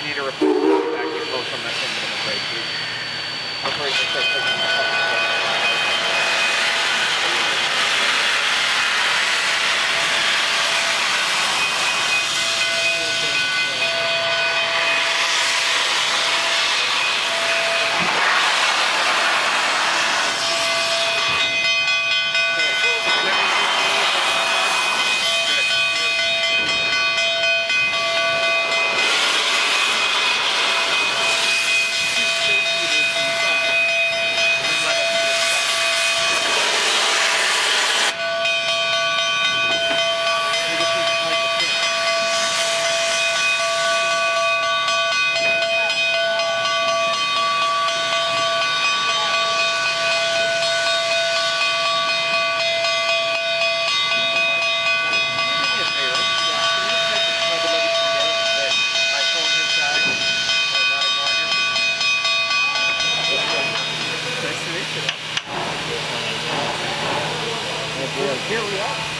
may need a replacement back here close on that thing, but I'm afraid to. Here we are.